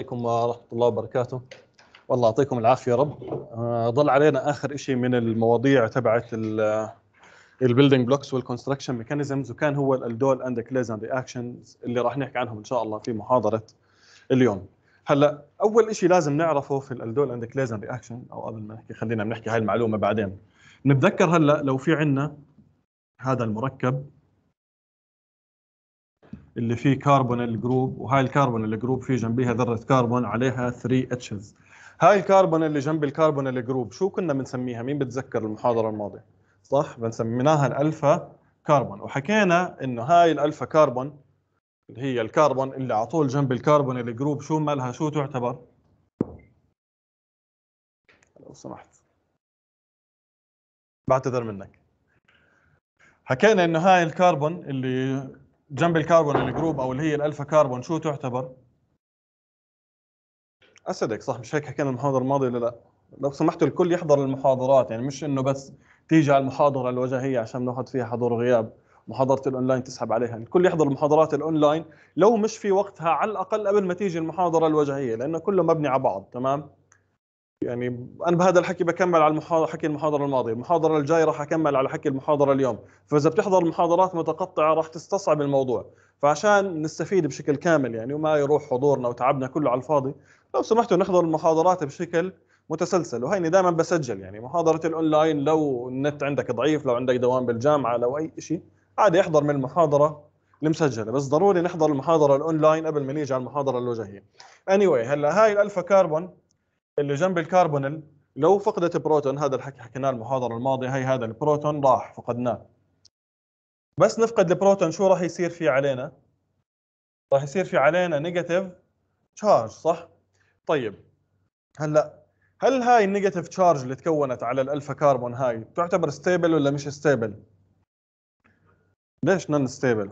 عليكم ورحمة الله وبركاته. والله يعطيكم العافية يا رب. آه، ضل علينا آخر شيء من المواضيع تبعت ال building blocks وال construction mechanisms وكان هو ال aldol and Claisen reactions اللي راح نحكي عنهم إن شاء الله في محاضرة اليوم. هلأ أول شيء لازم نعرفه في ال aldol and Claisen أو قبل ما نحكي خلينا بنحكي هاي المعلومة بعدين. نتذكر هلأ لو في عندنا هذا المركب اللي فيه carbonyl group وهاي ال carbonyl group في جنبيها ذرة كربون عليها 3 H's هاي الكربون اللي جنب ال carbonyl group شو كنا بنسميها؟ مين بتذكر المحاضرة الماضية؟ صح؟ بنسميناها ال alpha carbon وحكينا إنه هاي ال alpha carbon اللي هي الكربون اللي على طول جنب ال carbonyl group شو مالها شو تعتبر؟ لو سمحت. بعتذر منك. حكينا إنه هاي الكربون اللي جنب ال carbonyl group أو اللي هي ال alpha carbon شو تعتبر؟ acidic صح مش هيك حكينا المحاضرة الماضية ولا لا؟ لو سمحتوا الكل يحضر المحاضرات يعني مش إنه بس تيجي على المحاضرة الوجهية عشان ناخذ فيها حضور وغياب محاضرة الأونلاين تسحب عليها الكل يحضر المحاضرات الأونلاين لو مش في وقتها على الأقل قبل ما تيجي المحاضرة الوجهية لأنه كله مبني على بعض تمام يعني أنا بهذا الحكي بكمل على المحاضره حكي المحاضرة الماضية. المحاضرة الجاية راح أكمل على حكي المحاضرة اليوم. فإذا بتحضر المحاضرات متقطعة راح تستصعب الموضوع. فعشان نستفيد بشكل كامل يعني وما يروح حضورنا وتعبنا كله على الفاضي لو سمحتوا نحضر المحاضرات بشكل متسلسل. وهيني دائما بسجل يعني محاضرة الأونلاين لو النت عندك ضعيف لو عندك دوام بالجامعة لو أي شيء عادي احضر من المحاضرة المسجلة. بس ضروري نحضر المحاضرة الأونلاين قبل ما نيجي على المحاضرة الوجهية. Anyway هلأ هاي ال alpha carbon اللي جنب الكربونيل لو فقدت بروتون هذا الحكي حكيناه المحاضرة الماضية هي هذا البروتون راح فقدناه بس نفقد البروتون شو راح يصير في علينا؟ راح يصير في علينا negative charge صح؟ طيب هلأ هل هاي ال negative charge اللي تكونت على ال alpha carbon هاي تعتبر stable ولا مش stable ليش non-stable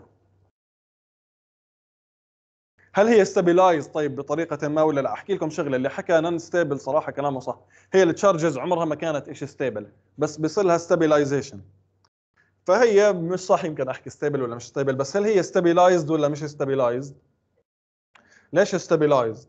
هل هي stabilized طيب بطريقة ما ولا لا؟ أحكي لكم شغلة اللي حكى non-stable صراحة كلامه صح. هي ال charges عمرها ما كانت شيء stable بس بيصير لها stabilization فهي مش صح يمكن أحكي stable ولا مش stable بس هل هي stabilized ولا مش stabilized ليش stabilized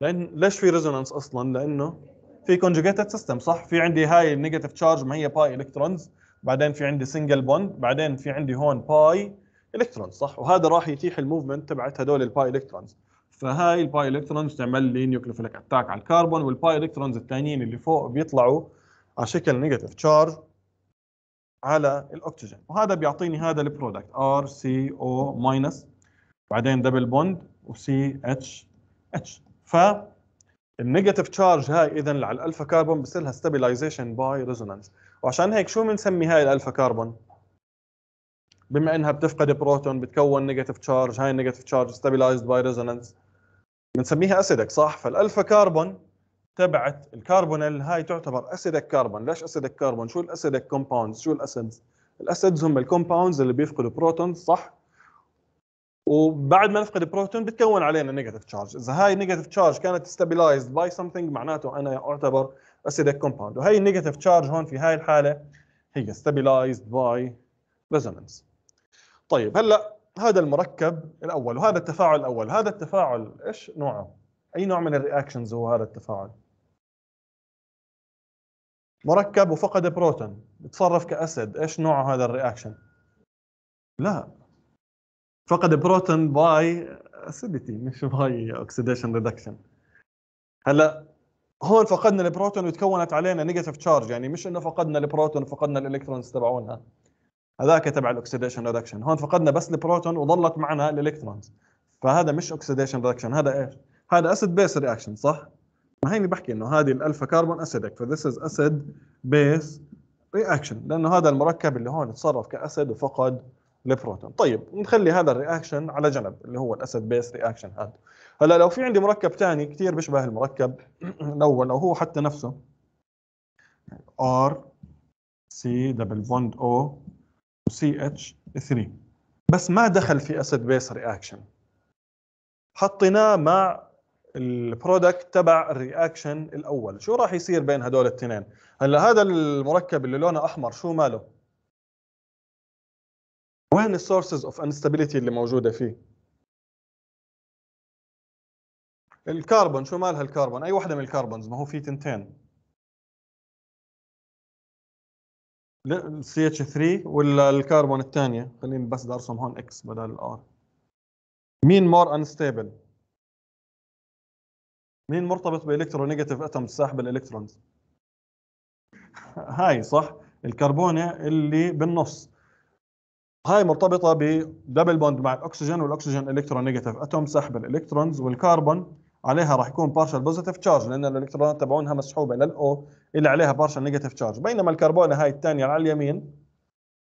لأن ليش في resonance أصلا؟ لأنه في conjugated system صح؟ في عندي هاي ال negative charge ما هي pi electrons بعدين في عندي single bond بعدين في عندي هون pi electron صح؟ وهذا راح يتيح ال movement تبعت هدول ال pi electrons. فهاي ال pi electrons تعمل لي nucleophilic attack على الكربون وال pi electrons الثانيين اللي فوق بيطلعوا على شكل negative charge على الأكسجين. وهذا بيعطيني هذا ال product RCO minus بعدين double bond و CHH ف ال negative charge هاي اذا على ال alpha carbon بصير لها stabilization by resonance وعشان هيك شو بنسمي هاي ال alpha carbon بما إنها بتفقد بروتون بتكون negative charge هاي ال negative charge stabilized by resonance بنسميها acidic صح؟ فال alpha carbon تبعت الكربونيل هاي تعتبر acidic carbon ليش acidic carbon شو ال acidic compounds شو ال acids؟ ال acids هم ال compounds اللي بيفقدوا بروتون صح؟ وبعد ما نفقد بروتون بتكون علينا negative charge إذا هاي negative charge كانت stabilized by something معناته أنا أعتبر acidic compound وهي ال negative charge هون في هاي الحالة هي stabilized by resonance طيب هلأ هذا المركب الأول وهذا التفاعل الأول هذا التفاعل إيش نوعه؟ أي نوع من ال reactions هو هذا التفاعل؟ مركب وفقد بروتون يتصرف ك acid إيش نوع هذا ال reaction؟ لا. فقد بروتون by acidity مش by oxidation reduction هلأ هون فقدنا البروتون وتكونت علينا negative charge يعني مش إنه فقدنا البروتون وفقدنا ال electrons تبعونها. هذاك تبع ال oxidation reduction. هون فقدنا بس البروتون وظلت معنا ال electrons. فهذا مش oxidation reduction هذا إيش؟ هذا acid base reaction صح؟ ما هيني بحكي إنه هذه ال alpha carbon acidic ف this is acid base reaction لأنه هذا المركب اللي هون تصرف ك acid وفقد البروتون. طيب نخلي هذا ال reaction على جنب اللي هو ال acid base reaction هذا. هلأ لو في عندي مركب ثاني كثير بيشبه المركب الأول أو هو حتى نفسه RC double bond O CH3 بس ما دخل في acid base reaction حطيناه مع ال product تبع ال reaction الأول. شو راح يصير بين هدول الاثنين؟ هلا هذا المركب اللي لونه أحمر شو ماله؟ وين ال sources of instability اللي موجودة فيه؟ الكربون شو مالها الكربون أي وحده من ال carbons ما هو في تنتين. CH3 ولا الكربون الثانية. خليني بس أرسم هون X بدل ال R مين more unstable مين مرتبط ب electronegative atom ساحب ال electrons؟ هاي صح؟ الكربونة اللي بالنص. هاي مرتبطة ب double bond مع الأكسجين والأكسجين electronegative atom سحب ال electrons والكربون عليها راح يكون partial positive charge لأن الإلكترونات تبعونها مسحوبة لل O اللي عليها partial negative charge بينما الكربونه هاي الثانية على اليمين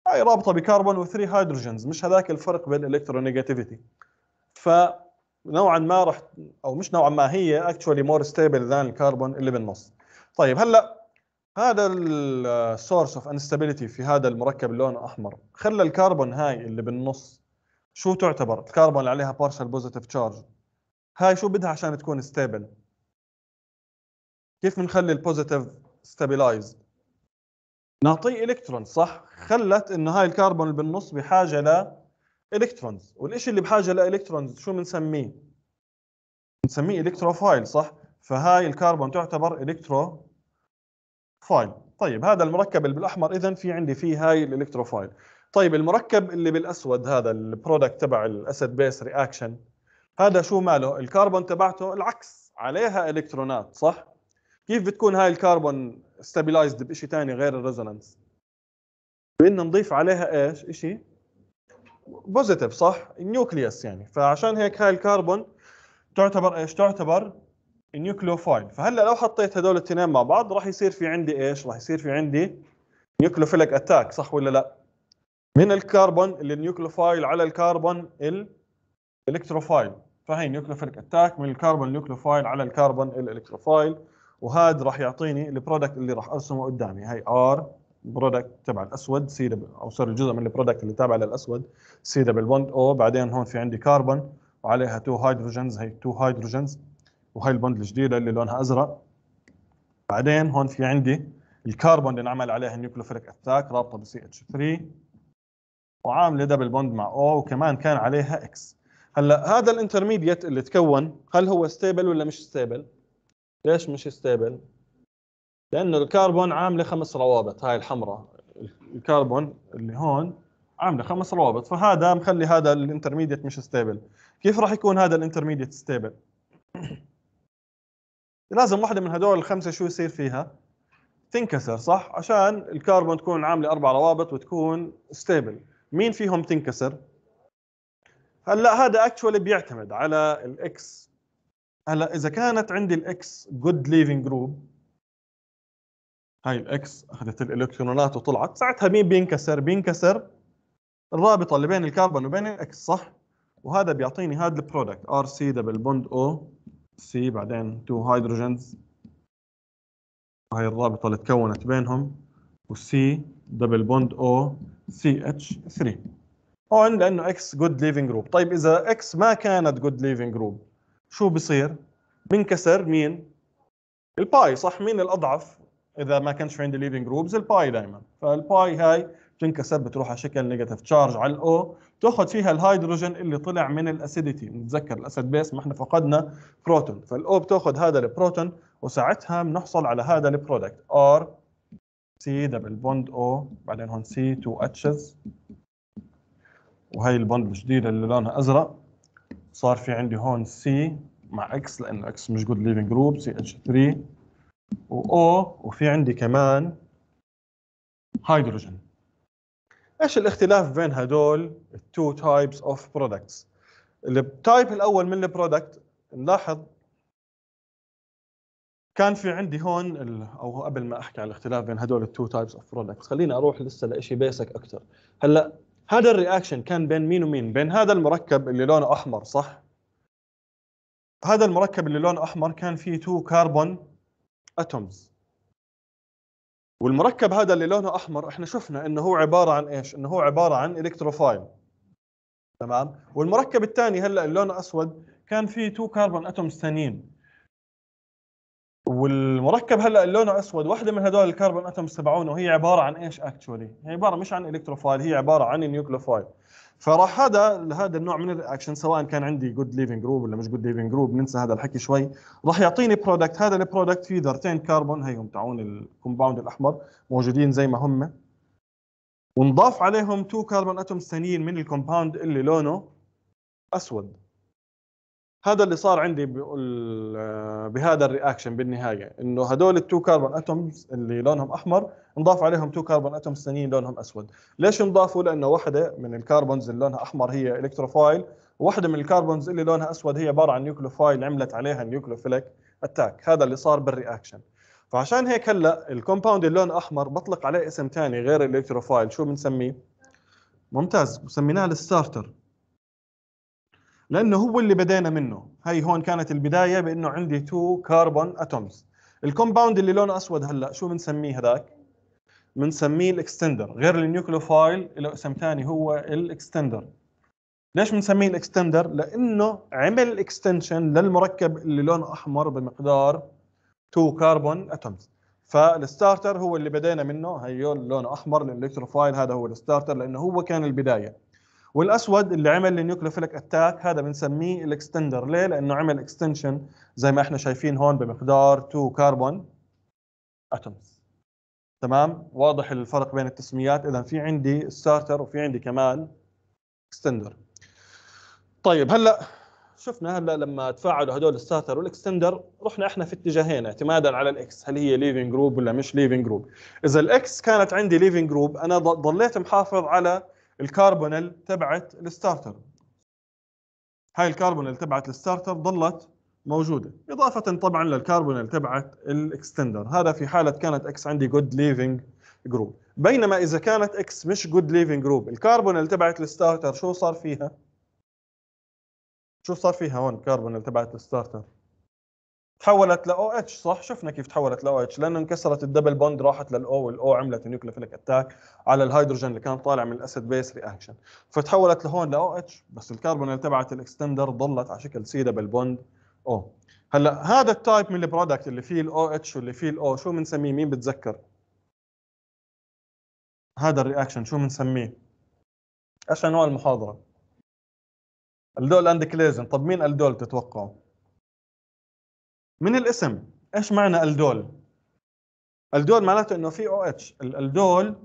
هاي رابطة بكربون و3 هيدروجينز مش هذاك الفرق بال electronegativity ف نوعا ما راح أو مش نوعا ما هي actually more stable than الكربون اللي بالنص طيب هلأ هذا ال source of instability في هذا المركب اللون أحمر. خلى الكربون هاي اللي بالنص شو تعتبر؟ الكربون اللي عليها partial positive charge هاي شو بدها عشان تكون stable كيف بنخلي ال positive stabilized نعطيه الكترون صح؟ خلت إنه هاي الكربون اللي بالنص بحاجة ل electrons والشيء اللي بحاجة ل electrons شو بنسميه بنسميه electrophile صح؟ فهاي الكربون تعتبر electrophile طيب هذا المركب اللي بالأحمر اذا في عندي فيه هاي ال electrophile طيب المركب اللي بالأسود هذا ال product تبع ال acid base reaction هذا شو ماله؟ الكربون تبعته العكس عليها إلكترونات صح؟ كيف بتكون هاي الكربون stabilized بشيء ثاني غير ال resonance بدنا نضيف عليها إيش؟ شيء positive صح؟ ال nucleus يعني. فعشان هيك هاي الكربون تعتبر إيش؟ تعتبر ال nucleophile فهلأ لو حطيت هدول الاثنين مع بعض راح يصير في عندي إيش؟ راح يصير في عندي nucleophilic attack صح ولا لا؟ من الكربون اللي ال nucleophile على الكربون ال electrophile. فهي nucleophilic attack من الكربون ال nucleophile على الكربون ال electrophile وهذا راح يعطيني ال product اللي راح أرسمه قدامي. هي R product تبع الأسود C double أو sorry الجزء من ال product اللي تابع للأسود C double bond O بعدين هون في عندي كربون وعليها two hydrogens هي two hydrogens وهي ال bond الجديدة اللي لونها أزرق. بعدين هون في عندي الكربون اللي انعمل عليها ال nucleophilic attack رابطة ب CH 3 وعاملة double bond مع O وكمان كان عليها X هلا هذا ال intermediate اللي تكون هل هو stable ولا مش stable ليش مش stable لأنه الكربون عاملة خمس روابط هاي الحمراء. الكربون اللي هون عاملة خمس روابط فهذا مخلي هذا ال intermediate مش stable كيف راح يكون هذا ال intermediate stable لازم واحدة من هدول الخمسة شو يصير فيها؟ تنكسر صح؟ عشان الكربون تكون عاملة أربع روابط وتكون stable مين فيهم تنكسر؟ هلا هذا actually بيعتمد على ال X هلا إذا كانت عندي ال X good leaving group هاي ال X أخذت الإلكترونات وطلعت. ساعتها مين بينكسر؟ بينكسر الرابطة اللي بين الكربون وبين ال X صح؟ وهذا بيعطيني هذا ال product R C double bond O C بعدين two hydrogens وهي الرابطة اللي تكونت بينهم وال C double bond O CH 3 هون لأنه X good leaving group طيب إذا X ما كانت good leaving group شو بصير؟ بنكسر مين؟ ال pi صح مين الأضعف؟ إذا ما كانش في عندي leaving groups ال pi دائما فال pi هاي بتنكسر بتروح على شكل negative charge على ال O تأخذ فيها الهيدروجين اللي طلع من ال acidity. نتذكر ال acid base ما إحنا فقدنا بروتون فال O بتأخذ هذا البروتون وساعتها بنحصل على هذا ال product R C double bond O بعدين هون سي 2 اتشز وهي ال bond الجديدة اللي لونها أزرق. صار في عندي هون C مع X لأنه X مش good leaving group سي اتش 3 واو وفي عندي كمان هيدروجين إيش الاختلاف بين هدول ال two types of products ال type الأول من ال product نلاحظ كان في عندي هون أو قبل ما أحكي عن الاختلاف بين هدول ال two types of products خليني أروح لسه لشيء basic أكثر هلأ هذا ال reaction كان بين مين ومين؟ بين هذا المركب اللي لونه أحمر صح؟ هذا المركب اللي لونه أحمر كان فيه two carbon atoms والمركب هذا اللي لونه أحمر إحنا شفنا إنه هو عبارة عن إيش؟ إنه هو عبارة عن electrophile تمام؟ والمركب الثاني هلأ اللي لونه أسود كان فيه two carbon atoms ثانيين. والمركب هلا لونه اسود واحدة من هدول ال carbon atoms تبعونه هي عباره عن إيش actually هي عباره مش عن electrophile هي عباره عن ال nucleophile فراح هذا هذا النوع من ال reaction سواء كان عندي good leaving group ولا مش good leaving group ننسى هذا الحكي شوي. راح يعطيني product هذا ال product فيه ذرتين كربون هيهم تعون ال compound الأحمر موجودين زي ما هم. ونضاف عليهم two carbon atoms ثانيين من ال compound اللي لونه أسود. هذا اللي صار عندي بهذا ال reaction بالنهاية إنه هدول ال two carbon atoms اللي لونهم أحمر نضاف عليهم two carbon atoms ثانيين لونهم أسود. ليش نضافوا لأنه واحدة من ال carbons اللي لونها أحمر هي electrophile وواحده من ال carbons اللي لونها أسود هي عبارة عن nucleophile عملت عليها ال nucleophilic attack هذا اللي صار بال reaction. فعشان هيك هلأ ال compound اللي لونه أحمر بطلق عليه اسم ثاني غير ال electrophile شو بنسميه؟ ممتاز سميناه ال starter. لأنه هو اللي بدينا منه. هي هون كانت البداية بأنه عندي two carbon atoms ال compound اللي لونه أسود هلأ شو بنسميه هذاك؟ بنسميه ال extender. غير ال nucleophile له اسم ثاني هو ال extender. ليش بنسميه ال extender؟ لأنه عمل extension للمركب اللي لونه أحمر بمقدار 2 carbon atoms فال starter هو اللي بدينا منه. هيو لونه أحمر ال electrophile هذا هو ال starter لأنه هو كان البداية. والأسود اللي عمل ال nucleophilic attack هذا بنسميه ال extender ليه؟ لأنه عمل extension زي ما إحنا شايفين هون بمقدار 2 carbon atoms تمام؟ واضح الفرق بين التسميات. اذا في عندي starter وفي عندي كمان extender طيب هلأ شفنا هلأ لما تفاعلوا هدول ال starter وال extender رحنا إحنا في اتجاهين اعتمادا على ال X هل هي leaving group ولا مش leaving group إذا ال X كانت عندي leaving group أنا ضليت محافظ على الكربونال تبعت ال starter. هاي الكربونال تبعت ال starter ضلت موجودة. إضافة طبعا للكربونال تبعت ال extender. هذا في حالة كانت X عندي good leaving group بينما إذا كانت X مش good leaving group ال carbonyl تبعت ال starter شو صار فيها؟ شو صار فيها هون الكربونال تبعت ال starter؟ تحولت ل OH صح؟ شفنا كيف تحولت ل OH لأنه انكسرت ال double bond راحت لل O وال O عملت ال nucleophilic attack على الهيدروجين اللي كان طالع من ال acid base reaction فتحولت لهون ل OH بس الكربون اللي تبعت ال extender ضلت على شكل C double bond O. هلأ هذا ال type من ال product اللي فيه ال OH واللي فيه ال O شو بنسميه مين بتذكر؟ هذا ال reaction شو بنسميه إيش عنوان المحاضرة؟ Aldol and Claisen طب مين aldol تتوقعوا من الاسم؟ إيش معنى aldol؟ aldol معناته إنه في OH aldol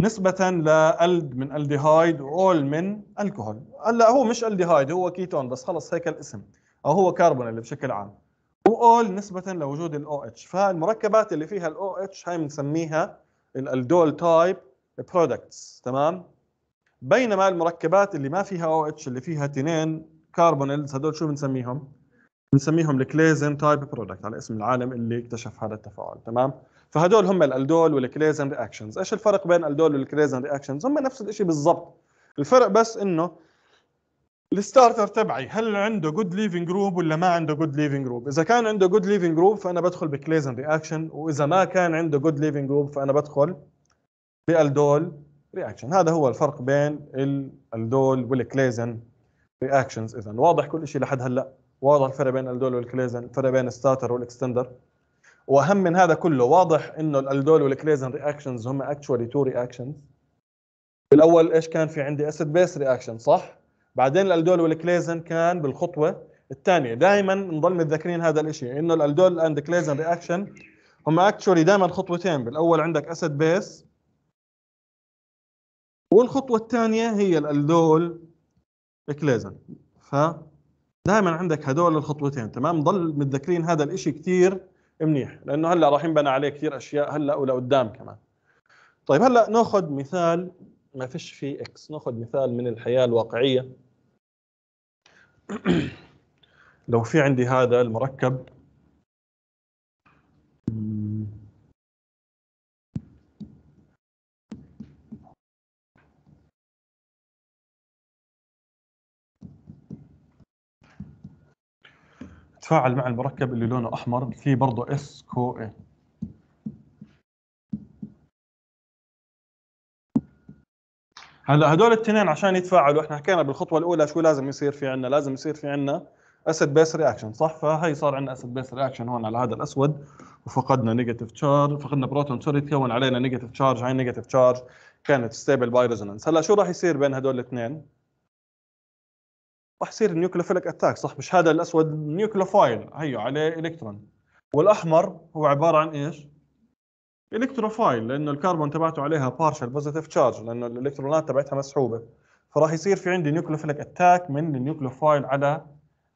نسبة ل ald من aldehyde و ol من الكحول. هلا هو مش ألديهايد هو كيتون بس خلص هيك الاسم. أو هو كربون اللي بشكل عام. وأول نسبة لوجود الاو اتش فالمركبات اللي فيها ال OH هاي بنسميها aldol type products تمام؟ بينما المركبات اللي ما فيها OH اللي فيها اثنين carbonyls هدول شو بنسميهم؟ بنسميهم ال Claisen type product على اسم العالم اللي اكتشف هذا التفاعل تمام؟ فهدول هم ال aldol وال Claisen reactions إيش الفرق بين ال aldol وال Claisen reactions هم نفس الشيء بالضبط. الفرق بس إنه ال starter تبعي هل عنده good leaving group ولا ما عنده good leaving group إذا كان عنده good leaving group فأنا بدخل ب Claisen reaction وإذا ما كان عنده good leaving group فأنا بدخل ب aldol reaction هذا هو الفرق بين ال aldol وال Claisen reactions اذا واضح كل شيء لحد هلأ. واضح الفرق بين ال aldol وال Claisen الفرق بين ال starter وال extender. وأهم من هذا كله واضح إنه ال aldol وال Claisen reactions هم actually two reactions بالأول إيش كان في عندي؟ acid base reaction صح؟ بعدين ال aldol وال Claisen كان بالخطوة الثانية. دائما نضل متذكرين هذا الشيء إنه ال aldol and Claisen reaction هم actually دائما خطوتين. بالأول عندك acid base والخطوة الثانية هي ال aldol Claisen ف دائما عندك هدول الخطوتين تمام؟ ضل متذكرين هذا الإشي كثير منيح لأنه هلأ راح ينبنى عليه كثير أشياء هلأ ولقدام كمان. طيب هلأ نأخذ مثال ما فيش فيه إكس نأخذ مثال من الحياة الواقعية. لو في عندي هذا المركب. تفاعل مع المركب اللي لونه أحمر فيه برضه SCoA هلا هدول الاثنين عشان يتفاعلوا إحنا حكينا بالخطوة الأولى شو لازم يصير في عندنا لازم يصير في عندنا acid base reaction صح؟ فهي صار عندنا acid base reaction هون على هذا الأسود وفقدنا negative charge فقدنا proton sorry تكون علينا negative charge هاي negative charge كانت stable by resonance هلا شو راح يصير بين هدول الاثنين؟ راح يصير nucleophilic attack صح؟ مش هذا الأسود nucleophile هيو عليه الكترون والأحمر هو عبارة عن إيش؟ electrophile لأنه الكربون تبعته عليها partial positive charge لأنه الإلكترونات تبعتها مسحوبة. فراح يصير في عندي nucleophilic attack من ال nucleophile على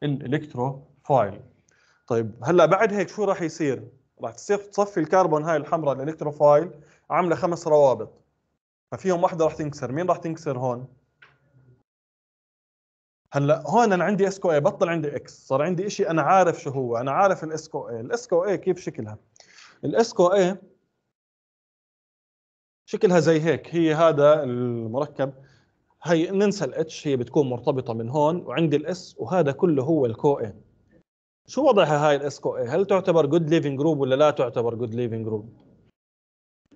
ال electrophile. طيب هلأ بعد هيك شو راح يصير؟ راح تصير تصفي الكربون هاي الحمراء ال electrophile عاملة خمس روابط. ففيهم واحدة راح تنكسر. مين راح تنكسر هون؟ هلا هون أنا عندي SCoA بطل عندي X صار عندي شيء أنا عارف شو هو أنا عارف ال SCoA ال SCoA كيف شكلها؟ ال SCoA شكلها زي هيك هي هذا المركب هي ننسى ال H هي بتكون مرتبطة من هون وعندي ال S وهذا كله هو ال CoA شو وضعها هاي ال SCoA هل تعتبر good leaving group ولا لا تعتبر good leaving group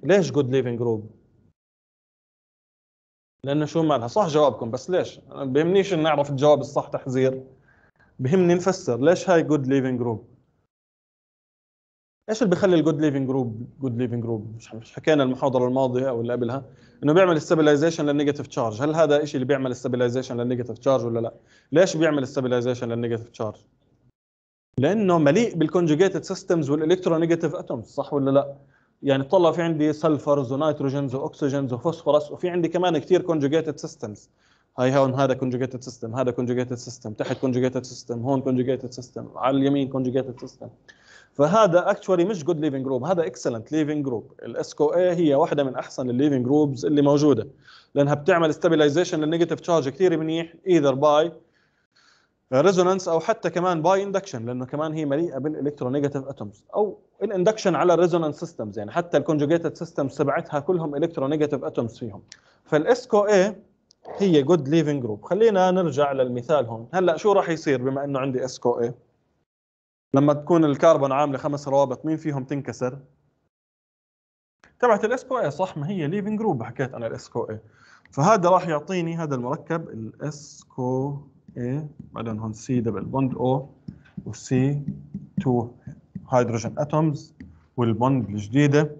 ليش good leaving group لأنه شو مالها؟ صح جوابكم بس ليش؟ أنا بهمنيش إن نعرف الجواب الصح تحذير. بهمني نفسر ليش هاي good leaving group إيش اللي بخلي ال good leaving group good leaving group مش حكينا المحاضرة الماضية أو اللي قبلها إنه بيعمل stabilization لل negative charge هل هذا الشيء اللي بيعمل stabilization لل negative charge ولا لا؟ ليش بيعمل stabilization لل negative charge لأنه مليء بال conjugated systems وال electronegative atoms صح ولا لا؟ يعني طلع في عندي sulfurs و nitrogens و oxygens و phosphorus وفي عندي كمان كثير conjugated systems هاي هون هذا conjugated system هذا conjugated system تحت conjugated system هون conjugated system على اليمين conjugated system فهذا actually مش good leaving group هذا excellent leaving group ال SCoA هي واحدة من أحسن ال leaving groups اللي موجودة لأنها بتعمل stabilization لل negative charge كثير منيح either by resonance أو حتى كمان by induction لأنه كمان هي مليئة بال electronegative atoms أو ال induction على ال resonance systems يعني حتى ال conjugated systems تبعتها كلهم electronegative atoms فيهم. فال SCoA هي good leaving group خلينا نرجع للمثال هون. هلأ شو راح يصير بما إنه عندي SCoA لما تكون الكربون عاملة خمس روابط مين فيهم تنكسر؟ تبعت ال SCoA صح ما هي leaving group حكيت أنا ال SCoA فهذا راح يعطيني هذا المركب ال SCoA بعدين هون C double bond O و C 2 hydrogen atoms وال bond الجديدة.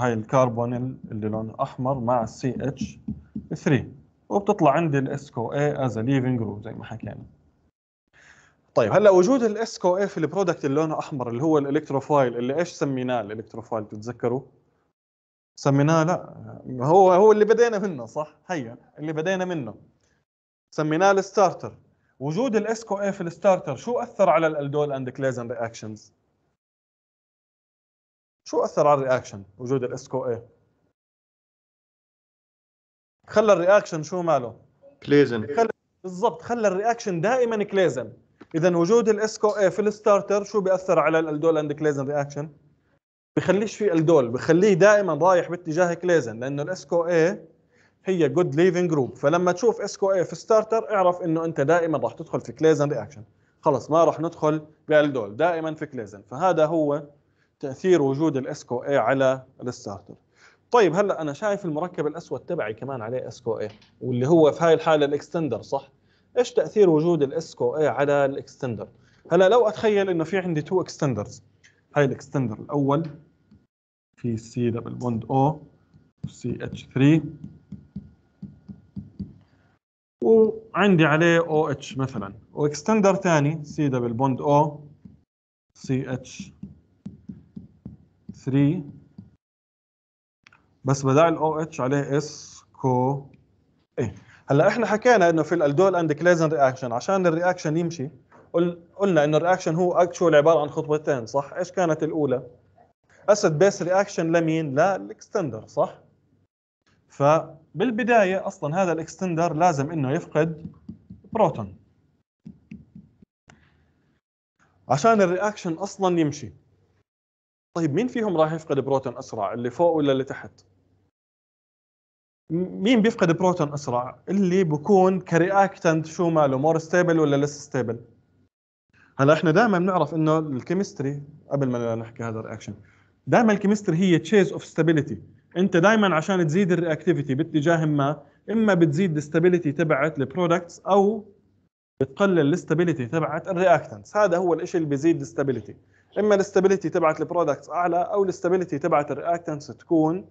هاي الكربون اللي لونه أحمر مع ال CH 3 وبتطلع عندي ال SCoA as leaving group زي ما حكينا. طيب هلا وجود ال SCoA في ال product اللي لونه أحمر اللي هو ال electrophile اللي إيش سميناه ال electrophile؟ تتذكروا؟ سميناه؟ لا هو هو اللي بدينا منه صح؟ هيا اللي بدينا منه. سميناه ال starter. وجود ال SCoA في ال starter شو أثر على ال aldol and Claisen reactions شو أثر على ال reaction وجود ال SCoA خلى ال reaction شو ماله؟ Claisen خلى بالضبط خلى ال reaction دائما Claisen اذا وجود ال SCoA في ال starter شو بيأثر على ال aldol and Claisen reaction بخليش في aldol بخليه دائما رايح باتجاه Claisen لأنه ال SCoA هي good leaving group فلما تشوف SCoA في starter اعرف إنه أنت دائما راح تدخل في Claisen reaction خلص ما راح ندخل ب aldol دائما في Claisen فهذا هو تأثير وجود ال SCoA على ال starter طيب هلأ أنا شايف المركب الأسود تبعي كمان عليه SCoA واللي هو في هاي الحالة ال extender صح؟ إيش تأثير وجود ال SCoA على ال extender هلأ لو أتخيل إنه في عندي two extenders هاي ال extender الأول في C double bond O CH 3 وعندي عليه OH مثلا. و extender ثاني C double bond O CH 3 بس بدال ال OH عليه SCoA هلأ إحنا حكينا إنه في ال aldol and Claisen reaction عشان ال reaction يمشي قلنا إنه ال reaction هو actual عبارة عن خطوتين صح؟ إيش كانت الأولى؟ acid base reaction لمين؟ لل extender صح؟ فبالبدايه أصلا هذا ال extender لازم إنه يفقد بروتون. عشان ال reaction أصلا يمشي. طيب مين فيهم راح يفقد بروتون أسرع اللي فوق ولا اللي تحت؟ مين بيفقد بروتون أسرع؟ اللي بكون ك reactant شو ماله more stable ولا less stable هلا إحنا دائما بنعرف إنه ال chemistry قبل ما نحكي هذا ال reaction دائما ال chemistry هي chase of stability انت دائما عشان تزيد ال reactivity باتجاه ما إما بتزيد ال stability تبعت ال products أو بتقلل ال stability تبعت ال reactants هذا هو الشيء اللي بيزيد ال stability إما ال stability تبعت ال products أعلى أو ال stability تبعت ال reactants تكون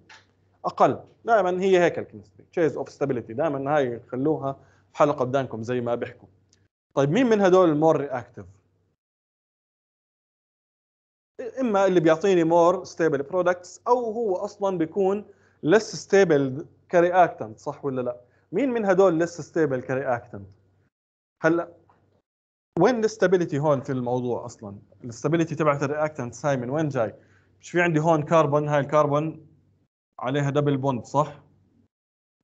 أقل. دائما هي هيك ال chemistry. chase of stability دائما هاي خلوها حلقة قدامكم زي ما بيحكوا. طيب مين من هدول ال more reactive إما اللي بيعطيني more stable products أو هو أصلا بيكون less stable ك reactant صح ولا لا؟ مين من هدول less stable ك reactant هلأ وين ال stability هون في الموضوع أصلا؟ ال stability تبعت ال reactant هاي من وين جاي؟ مش في عندي هون كربون هاي الكربون عليها double bond صح؟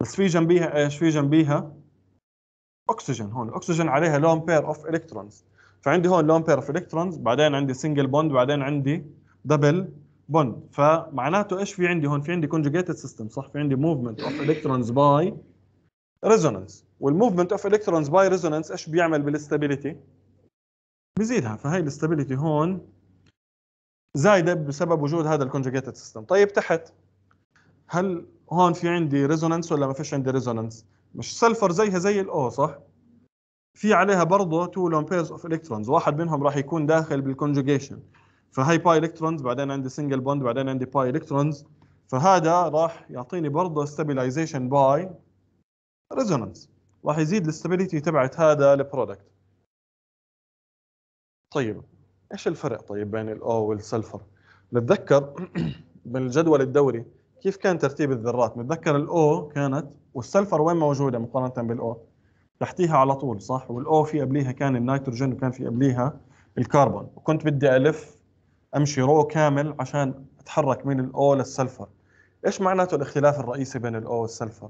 بس في جنبيها إيش؟ في جنبيها اكسجين هون الاكسجين عليها lone pair of electrons فعندي هون lone pair of electrons بعدين عندي single bond بعدين عندي double bond فمعناته إيش في عندي هون؟ في عندي conjugated system صح؟ في عندي movement of electrons by resonance وال movement of electrons by resonance إيش بيعمل بال stability بزيدها فهي ال stability هون زايدة بسبب وجود هذا ال conjugated system طيب تحت. هل هون في عندي resonance ولا ما فيش عندي resonance مش sulfur زيها زي ال O صح؟ في عليها برضه two lone pairs of electrons واحد منهم راح يكون داخل بال conjugation فهي pi electrons بعدين عندي single bond بعدين عندي pi electrons فهذا راح يعطيني برضه stabilization by resonance راح يزيد ال stability تبعت هذا ال product طيب إيش الفرق طيب بين ال O وال sulfur نتذكر بالجدول الدوري كيف كان ترتيب الذرات؟ نتذكر ال O كانت وال sulfur وين موجودة مقارنة بال O تحتيها على طول صح؟ وال O في قبليها كان النيتروجين وكان في قبليها الكربون. وكنت بدي ألف أمشي row كامل عشان أتحرك من ال O لل sulfur. إيش معناته الاختلاف الرئيسي بين ال O وال sulfur؟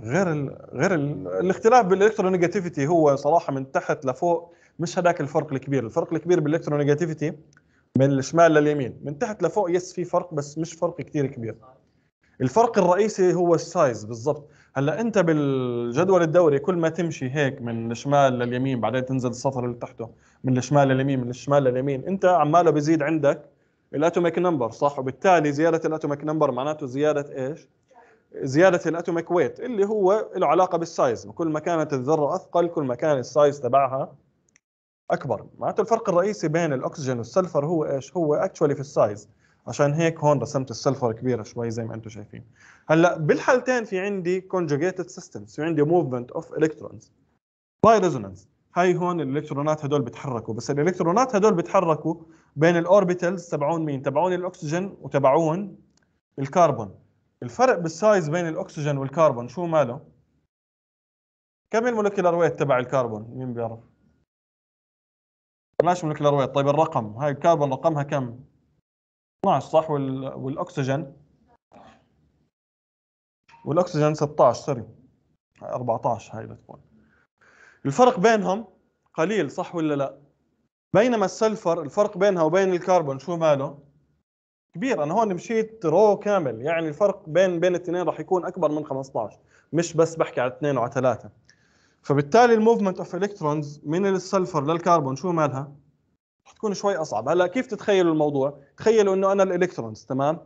غير ال غير ال الاختلاف بال electronegativity هو صراحة من تحت لفوق مش هذاك الفرق الكبير. الفرق الكبير بال electronegativity من الشمال لليمين. من تحت لفوق yes في فرق بس مش فرق كثير كبير. الفرق الرئيسي هو ال size بالضبط. هلا انت بالجدول الدوري كل ما تمشي هيك من الشمال لليمين بعدين تنزل السطر اللي تحته من الشمال لليمين من الشمال لليمين انت عماله بزيد عندك ال atomic number صح؟ وبالتالي زيادة ال atomic number معناته زيادة إيش؟ زيادة ال atomic weight اللي هو له علاقة بال size كل ما كانت الذرة أثقل كل ما كان ال size تبعها أكبر. معناته الفرق الرئيسي بين الأكسجين وال sulfur هو إيش؟ هو actually في ال size. عشان هيك هون رسمت ال sulfur كبيرة شوي زي ما أنتم شايفين. هلأ بالحالتين في عندي conjugated systems في عندي movement of electrons by resonance. هاي هون الالكترونات هدول بيتحركوا بس الالكترونات هدول بيتحركوا بين ال orbitals تبعون مين؟ تبعون الاكسجين وتبعون الكربون. الفرق بال size بين الاكسجين والكربون شو ماله؟ كم الـ molecular weight تبع الكربون؟ مين بيعرف؟ بلاش molecular weight. طيب الرقم هاي الكربون رقمها كم؟ 12 صح؟ وال... والأكسجين. والأكسجين 16 sorry. 14 هاي بتكون الفرق بينهم قليل صح ولا لا؟ بينما ال sulfur الفرق بينها وبين الكربون شو ماله؟ كبير. أنا هون مشيت row كامل. يعني الفرق بين بين الاثنين راح يكون أكبر من 15 مش بس بحكي على اثنين وعلى ثلاثة. فبالتالي ال movement of electrons من ال sulfur للكربون شو مالها؟ تكون شوي أصعب. هلا كيف تتخيلوا الموضوع؟ تخيلوا إنه أنا ال electrons تمام؟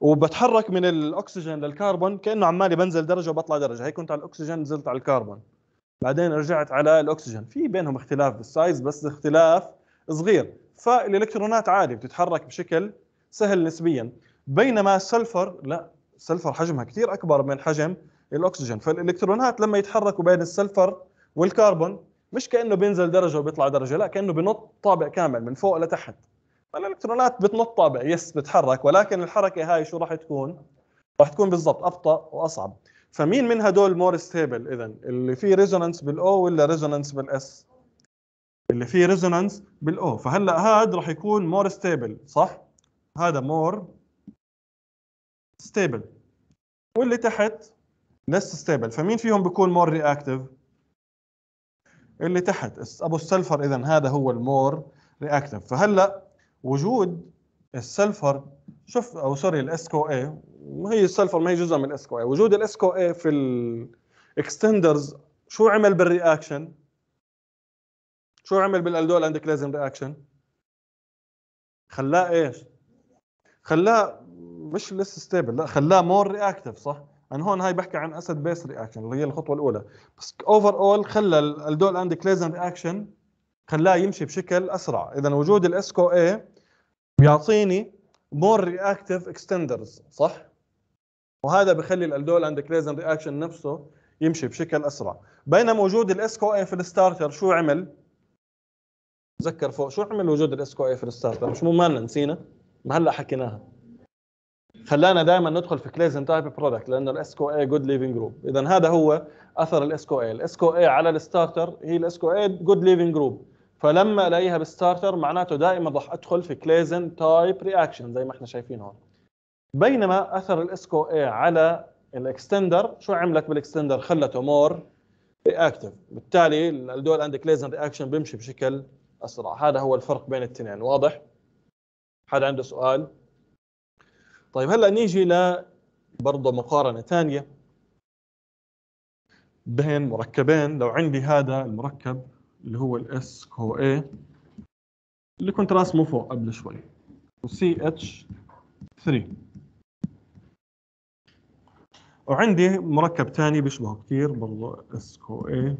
وبتحرك من الأكسجين للكربون كأنه عمالي بنزل درجة وبطلع درجة. هي كنت على الأكسجين نزلت على الكربون. بعدين رجعت على الأكسجين. في بينهم اختلاف بال size بس اختلاف صغير. فالإلكترونات عادي بتتحرك بشكل سهل نسبيا. بينما ال sulfur لا ال sulfur حجمها كثير أكبر من حجم الأكسجين. فالإلكترونات لما يتحركوا بين ال sulfur والكربون مش كأنه بينزل درجة وبيطلع درجة لا كأنه بنط طابق كامل من فوق لتحت. فالإلكترونات بتنط طابق yes بتحرك ولكن الحركة هاي شو راح تكون؟ راح تكون بالضبط أبطأ وأصعب. فمين من هدول more stable اذا اللي فيه resonance بال O ولا resonance بال S؟ اللي فيه resonance بال O. فهلأ هذا راح يكون more stable صح؟ هذا more stable. واللي تحت less stable. فمين فيهم بيكون more reactive؟ اللي تحت. أبو ال sulfur اذا هذا هو ال more reactive فهلأ وجود ال sulfur شوف أو sorry ال SCoA وهي ال sulfur ما هي جزء من ال SCoA وجود ال SCoA في ال extenders شو عمل بال reaction شو عمل بال aldol and Claisen reaction خلاه إيش؟ خلاه مش less stable لا خلاه more reactive صح؟ أنا هون هاي بحكي عن acid base reaction اللي هي الخطوة الأولى. بس overall خلى ال aldol and Claisen reaction خلاه يمشي بشكل أسرع. اذا وجود ال SCoA بيعطيني more reactive extenders صح؟ وهذا بخلي ال aldol and Claisen reaction نفسه يمشي بشكل أسرع. بينما وجود ال SCoA في ال starter شو عمل؟ تذكر فوق شو عمل وجود ال SCoA في ال starter؟ مش مو مالنا نسينا؟ ما هلأ حكيناها. خلانا دائما ندخل في Claisen type product لأنه ال SCoA good leaving group اذا هذا هو أثر ال SCoA ال SCoA على ال starter هي ال SCoA good leaving group فلما ألاقيها بال starter معناته دائما راح أدخل في Claisen type reaction زي ما إحنا شايفين هون. بينما أثر ال SCoA على ال extender شو عملت بال extender خلته more reactive بالتالي ال aldol and Claisen reaction بيمشي بشكل أسرع. هذا هو الفرق بين الاثنين. واضح؟ حد عنده سؤال؟ طيب هلأ نيجي ل برضه مقارنة ثانية بين مركبين. لو عندي هذا المركب اللي هو ال SCoA اللي كنت راسمه فوق قبل شوي و CH 3 وعندي مركب ثاني بيشبهه كثير برضه SCoA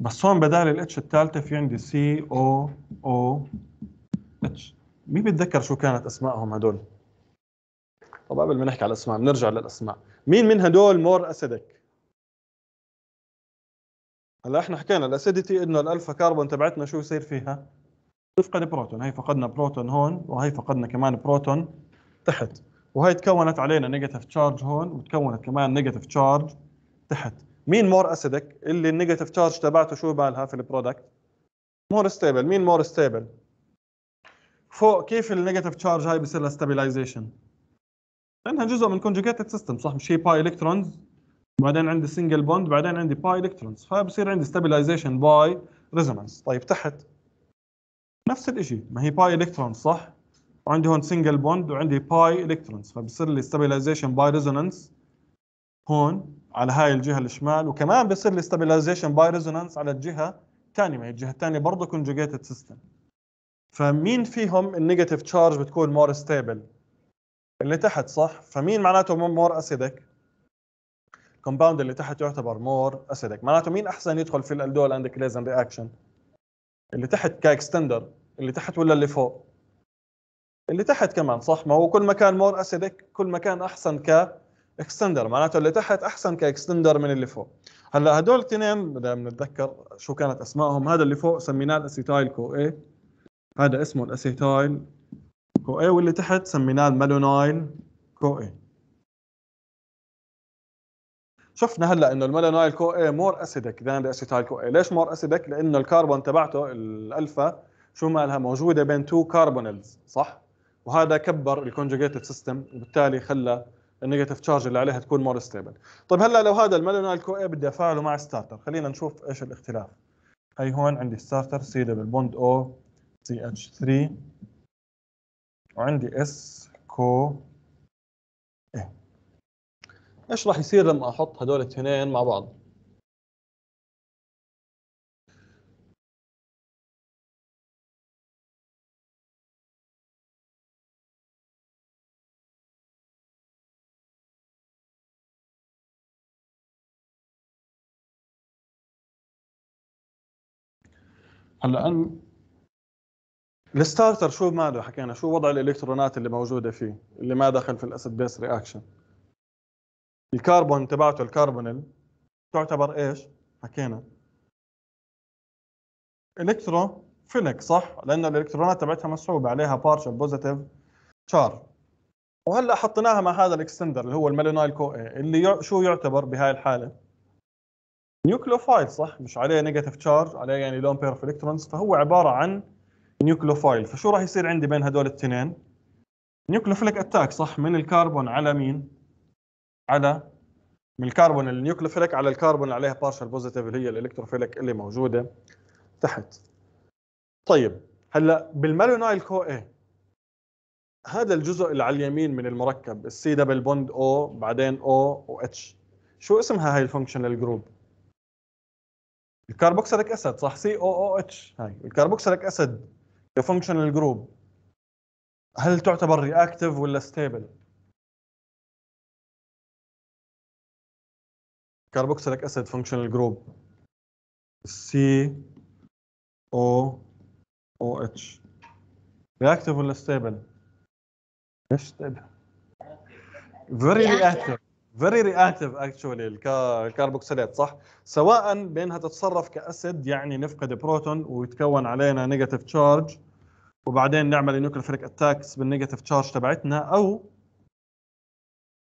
بس هون بدال ال H الثالثة في عندي COOH. مين بيتذكر شو كانت أسمائهم هدول؟ طب قبل ما نحكي على الأسماء بنرجع للأسماء. مين من هدول more acidic؟ هلأ إحنا حكينا ال acidity إنه ال alpha carbon تبعتنا شو يصير فيها؟ تفقد بروتون. هي فقدنا بروتون هون وهي فقدنا كمان بروتون تحت. وهي تكونت علينا negative charge هون وتكونت كمان negative charge تحت. مين more acidic؟ اللي ال negative charge تبعته شو مالها في ال product؟ more stable مين more stable فوق كيف ال negative charge هاي بصير لها stabilization لأنها جزء من conjugated system صح؟ مش هي pi electrons بعدين عندي single bond بعدين عندي pi electrons فبصير عندي stabilization by resonance طيب تحت. نفس الشيء ما هي pi electrons صح؟ وعندي هون single bond وعندي pi electrons فبصير لي stabilization by resonance هون. على هاي الجهة الشمال وكمان بصير لي stabilization by resonance على الجهة الثانية ما هي الجهة الثانية برضه conjugated system فمين فيهم ال negative charge بتكون more stable اللي تحت صح؟ فمين معناته more acidic ال compound اللي تحت يعتبر more acidic معناته مين أحسن يدخل في ال aldol and Claisen reaction اللي تحت ك extender اللي تحت ولا اللي فوق؟ اللي تحت كمان صح؟ ما هو كل ما كان more acidic كل ما كان أحسن ك extender معناته اللي تحت أحسن ك extender من اللي فوق. هلأ هدول الاثنين بدنا بنتذكر شو كانت أسمائهم. هذا اللي فوق سميناه ال acetyl CoA هذا اسمه ال acetyl CoA واللي تحت سميناه ال malonyl CoA شفنا هلأ إنه ال malonyl CoA more acidic than ال acetyl CoA ليش more acidic؟ لإنه الكربون تبعته الألفا شو مالها موجودة بين two carbonyls صح؟ وهذا كبر ال conjugated system وبالتالي خلى ال negative charge اللي عليها تكون more stable طيب هلا لو هذا ال malonyl CoA بدي افعله مع starter خلينا نشوف إيش الاختلاف. هي هون عندي starter C double bond O CH 3 وعندي SCo إيش راح يصير لما أحط هدول الاثنين مع بعض؟ هلا ال starter شو ماله؟ حكينا شو وضع الإلكترونات اللي موجودة فيه اللي ما دخل في ال acid base reaction الكربون تبعته الكربونيل تعتبر إيش؟ حكينا. electrophilic صح؟ لأن الإلكترونات تبعتها مسحوبه عليها partial positive charge وهلأ حطيناها مع هذا ال extender اللي هو ال malonyl CoA اللي شو يعتبر بهاي الحالة؟ nucleophile صح؟ مش عليه negative charge عليه يعني lone pair electrons فهو عبارة عن nucleophile. فشو راح يصير عندي بين هدول الاثنين nucleophilic attack صح؟ من الكربون على مين؟ على من الكربون ال nucleophilic على الكربون اللي عليها partial positive اللي هي ال electrophilic اللي موجودة تحت. طيب هلأ بال malonyl CoA هذا الجزء اللي على اليمين من المركب ال C double bond O بعدين O و H شو اسمها هاي ال functional group ال carboxylic acid صح؟ COOH هاي. ال carboxylic acid ك functional group هل تعتبر reactive ولا stable؟ carboxylic acid functional group COOH reactive ولا stable؟ إيش stable؟ very reactive very reactive actually ال carboxylate صح؟ سواء بأنها تتصرف ك acid يعني تفقد بروتون ويتكون علينا negative charge وبعدين نعمل nucleophilic attacks بال negative charge تبعتنا أو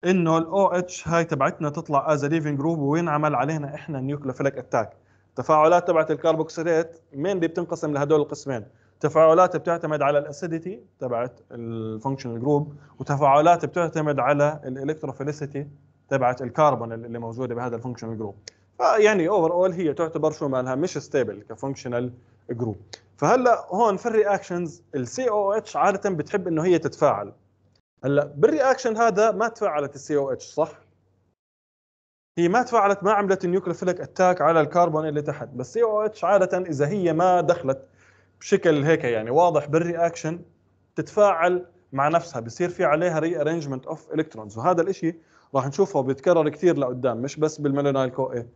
إنه ال OH هاي تبعتنا تطلع as leaving group وينعمل علينا إحنا nucleophilic attack التفاعلات تبعت ال carboxylate mainly بتنقسم لهدول القسمين تفاعلات بتعتمد على ال acidity تبعت ال functional group وتفاعلات بتعتمد على ال electrophilicity تبعت الكربون اللي موجودة بهذا ال functional group فيعني overall هي تعتبر شو مالها؟ مش stable ك functional group فهلا هون في ال reactions ال COOH عادة بتحب إنه هي تتفاعل. هلا بال reaction هذا ما تفاعلت ال COOH صح؟ هي ما تفاعلت ما عملت ال nucleophilic attack على الكربون اللي تحت. بس COOH عادة إذا هي ما دخلت بشكل هيك يعني واضح بال reaction تتفاعل مع نفسها بصير في عليها rearrangement of electrons وهذا الشيء راح نشوفه بيتكرر كثير لقدام مش بس بال malonyl CoA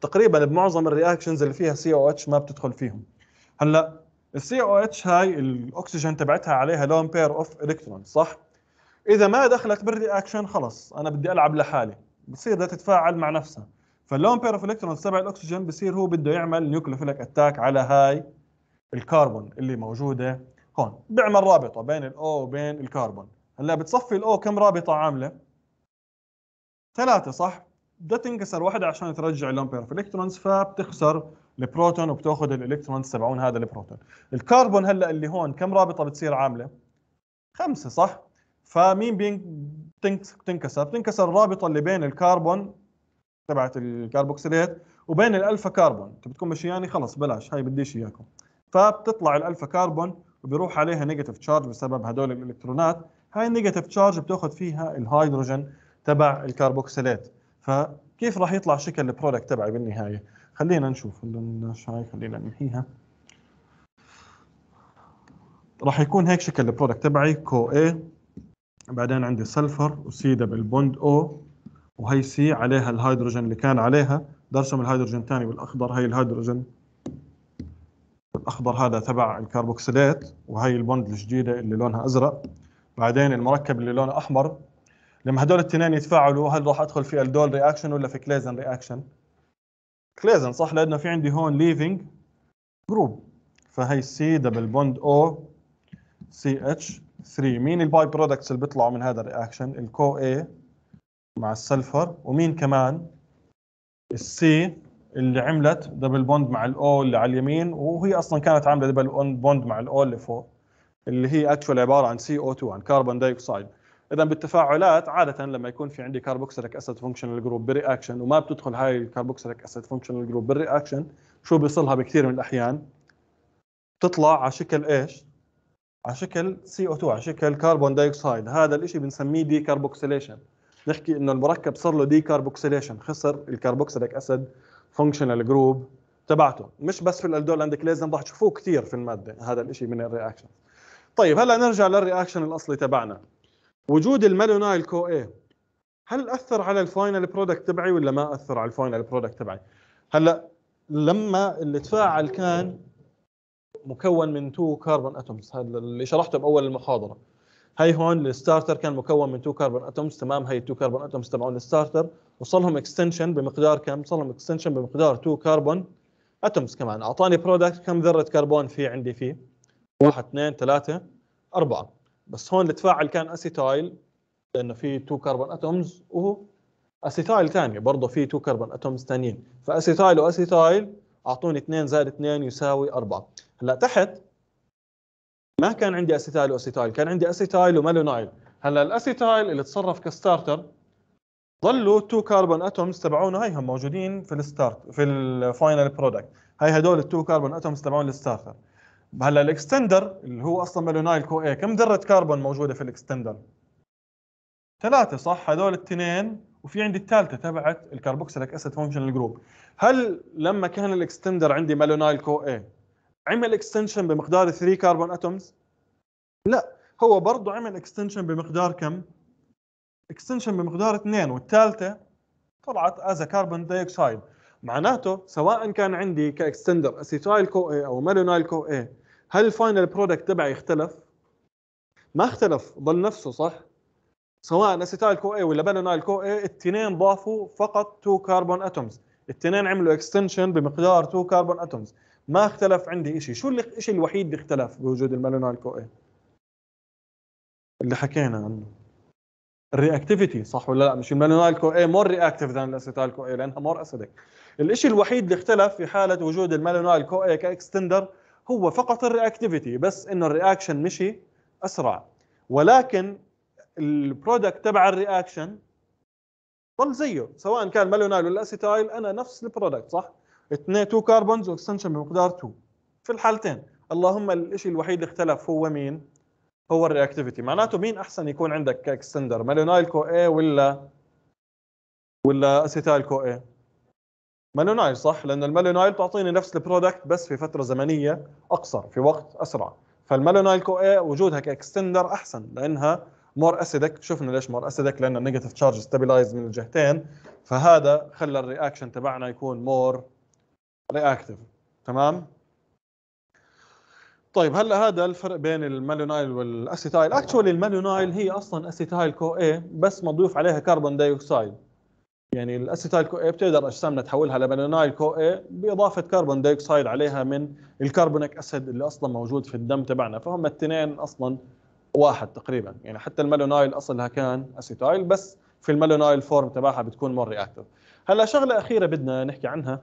تقريبا بمعظم ال reactions اللي فيها COOH ما بتدخل فيهم. هلأ ال COOH هاي الأكسجين تبعتها عليها lone pair of electron صح؟ إذا ما دخلت بال reaction خلص أنا بدي ألعب لحالي بصير بدها تتفاعل مع نفسها. فال lone pair of electrons تبع الأكسجين بصير هو بده يعمل nucleophilic attack على هاي الكربون اللي موجودة هون. بيعمل رابطة بين ال O وبين الكربون هلأ بتصفي ال O كم رابطة عاملة؟ ثلاثة صح؟ بدها تنكسر واحدة عشان ترجع ال lone of electrons فبتخسر البروتون وبتاخذ ال electrons تبعون هذا البروتون. الكربون هلأ اللي هون كم رابطة بتصير عاملة؟ خمسة صح؟ فمين بتنكسر بتنكسر الرابطة اللي بين الكربون تبعت ال carboxylate وبين ال alpha carbon. انت بتكون مشياني خلص بلاش. هاي بديش إياكم. فبتطلع ال alpha carbon وبيروح عليها negative charge بسبب هدول الإلكترونات. هاي ال negative charge بتأخذ فيها الهيدروجين. تبع ال carboxylate فكيف راح يطلع شكل ال product تبعي بالنهاية؟ خلينا نشوف. هاي خلينا نمحيها راح يكون هيك شكل ال product تبعي CoA بعدين عندي sulfur و C double bond O وهي C عليها الهيدروجين اللي كان عليها. بدي ارسم الهيدروجين الثاني بالاخضر هي الهيدروجين الاخضر هذا تبع ال carboxylate وهي ال bond الجديدة اللي لونها أزرق. بعدين المركب اللي لونه أحمر لما هدول الاثنين يتفاعلوا هل راح أدخل في aldol reaction ولا في Claisen reaction Claisen صح لأنه في عندي هون leaving group فهي C double bond O CH 3 مين ال byproducts اللي بيطلعوا من هذا ال reaction ال CoA مع ال sulfur. ومين كمان؟ ال C اللي عملت double bond مع ال O اللي على اليمين. وهي أصلا كانت عاملة double bond مع ال O اللي فوق اللي هي actually عبارة عن CO 2 عن carbon dioxide إذا بالتفاعلات عادة لما يكون في عندي carboxylic acid functional group ب reaction وما بتدخل هاي ال carboxylic acid functional group بال reaction شو بيصير لها بكثير من الأحيان؟ بتطلع على شكل إيش؟ على شكل CO 2 على شكل carbon dioxide هذا الشيء بنسميه decarboxylation نحكي إنه المركب صار له decarboxylation خسر ال carboxylic acid functional group تبعته. مش بس في ال aldol condensation راح تشوفوه كثير في المادة هذا الشيء من ال reaction طيب هلأ نرجع لل reaction الأصلي تبعنا. وجود ال malonyl CoA هل أثر على ال final product تبعي ولا ما أثر على ال final product تبعي؟ هلأ لما اللي تفاعل كان مكون من two carbon atoms هذا اللي شرحته بأول المحاضرة. هي هون ال starter كان مكون من two carbon atoms تمام؟ هي ال two carbon atoms تبعون ال starter وصل لهم extension بمقدار كم؟ صار لهم extension بمقدار 2 carbon atoms كمان. أعطاني product كم ذرة كربون في عندي فيه؟ واحد اثنين ثلاثة أربعة. بس هون التفاعل كان acetyl لأنه في 2 carbon atoms وهو acetyl ثانية برضه في 2 carbon atoms ثانيين. ف acetyl و acetyl أعطوني 2 زائد 2 يساوي 4 هلأ تحت ما كان عندي acetyl و acetyl كان عندي acetyl و malonyl هلأ ال acetyl اللي تصرف ك starter ظلوا two carbon atoms تبعونه هيهم موجودين في ال start في ال final product هاي هدول ال two carbon atoms تبعون ال starter. هلا ال extender اللي هو أصلا malonyl CoA كم ذرة كربون موجودة في ال extender؟ ثلاثة صح؟ هدول الاثنين. وفي عندي الثالثة تبعت ال carboxylic acid functional group. هل لما كان ال extender عندي malonyl CoA عمل extension بمقدار 3 carbon atoms لا هو برضه عمل extension بمقدار كم؟ extension بمقدار 2 والثالثة طلعت as carbon dioxide معناته سواء كان عندي ك extender acetyl CoA أو malonyl CoA هل ال final product تبعي اختلف؟ ما اختلف ضل نفسه صح؟ سواء acetyl CoA ولا malonyl CoA الاثنين ضافوا فقط 2 carbon atoms الاثنين عملوا extension بمقدار 2 carbon atoms ما اختلف عندي شيء شو الشيء الوحيد اللي اختلف بوجود ال malonyl CoA اللي حكينا عنه. ال reactivity صح ولا لا؟ مش ال malonyl CoA more reactive than ال acetyl CoA لأنها more acidic الشيء الوحيد اللي اختلف في حالة وجود ال malonyl CoA ك extender هو فقط ال reactivity بس إنه ال reaction مشي أسرع ولكن ال product تبع ال reaction ضل زيه سواء كان malonyl ولا acetyl أنا نفس ال product صح؟ اثنين 2 carbons و extension بمقدار 2 في الحالتين اللهم الشيء الوحيد اللي اختلف هو مين؟ هو ال reactivity معناته مين أحسن يكون عندك ك extender malonyl CoA ولا ولا acetyl CoA؟ malonyl صح؟ لأن ال malonyl تعطيني نفس ال product بس في فترة زمنية أقصر في وقت أسرع. فال malonyl CoA وجودها ك extender أحسن لأنها more acidic شفنا ليش more acidic لأن ال negative charge stabilized من الجهتين. فهذا خلى ال reaction تبعنا يكون more reactive تمام؟ طيب هلأ هذا الفرق بين ال malonyl وال acetyl. actually ال malonyl هي أصلا acetyl CoA بس مضيوف عليها carbon dioxide يعني ال acetyl CoA بتقدر أجسامنا تحولها ل malonyl CoA بإضافة carbon dioxide عليها من ال carbonic acid اللي أصلا موجود في الدم تبعنا. فهم الاثنين أصلا واحد تقريبا. يعني حتى ال malonyl أصلها كان acetyl بس في ال malonyl form تبعها بتكون more reactive هلأ شغلة أخيرة بدنا نحكي عنها.